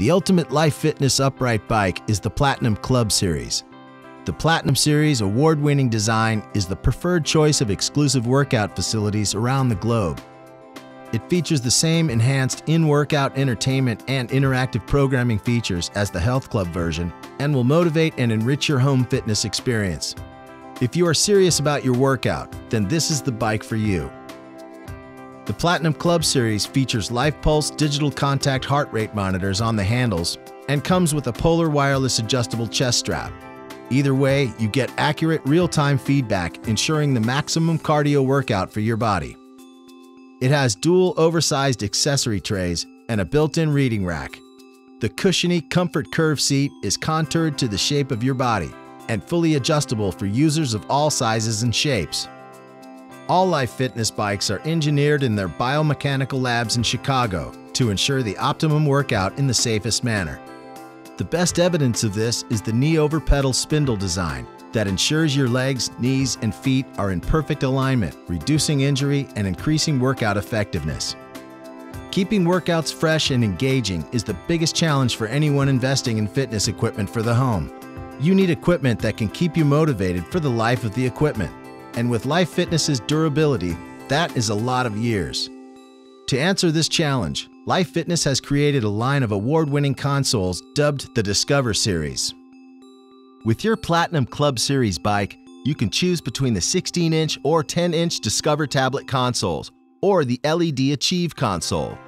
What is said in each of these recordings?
The ultimate life fitness upright bike is the Platinum Club Series. The Platinum Series award winning design is the preferred choice of exclusive workout facilities around the globe. It features the same enhanced in workout entertainment and interactive programming features as the Health Club version and will motivate and enrich your home fitness experience. If you are serious about your workout, then this is the bike for you. The Platinum Club Series features LifePulse digital contact heart rate monitors on the handles and comes with a polar wireless adjustable chest strap. Either way, you get accurate real-time feedback ensuring the maximum cardio workout for your body. It has dual oversized accessory trays and a built-in reading rack. The cushiony Comfort Curve seat is contoured to the shape of your body and fully adjustable for users of all sizes and shapes. All Life Fitness bikes are engineered in their biomechanical labs in Chicago to ensure the optimum workout in the safest manner. The best evidence of this is the knee over pedal spindle design that ensures your legs, knees, and feet are in perfect alignment, reducing injury and increasing workout effectiveness. Keeping workouts fresh and engaging is the biggest challenge for anyone investing in fitness equipment for the home. You need equipment that can keep you motivated for the life of the equipment. And with Life Fitness's durability, that is a lot of years. To answer this challenge, Life Fitness has created a line of award winning consoles dubbed the Discover Series. With your Platinum Club Series bike, you can choose between the 16 inch or 10 inch Discover tablet consoles or the LED Achieve console.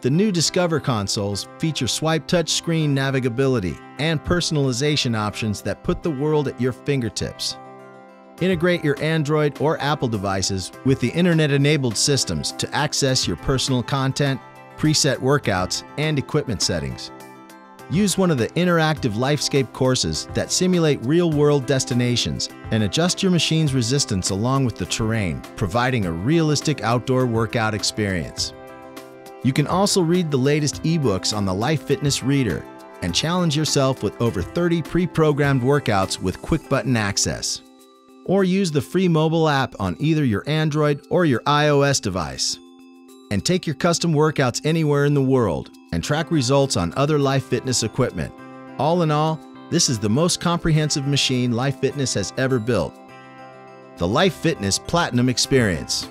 The new Discover consoles feature swipe touch screen navigability and personalization options that put the world at your fingertips. Integrate your Android or Apple devices with the internet enabled systems to access your personal content, preset workouts, and equipment settings. Use one of the interactive Lifescape courses that simulate real world destinations and adjust your machine's resistance along with the terrain, providing a realistic outdoor workout experience. You can also read the latest ebooks on the Life Fitness Reader and challenge yourself with over 30 pre programmed workouts with quick button access or use the free mobile app on either your Android or your iOS device. And take your custom workouts anywhere in the world and track results on other Life Fitness equipment. All in all, this is the most comprehensive machine Life Fitness has ever built. The Life Fitness Platinum Experience.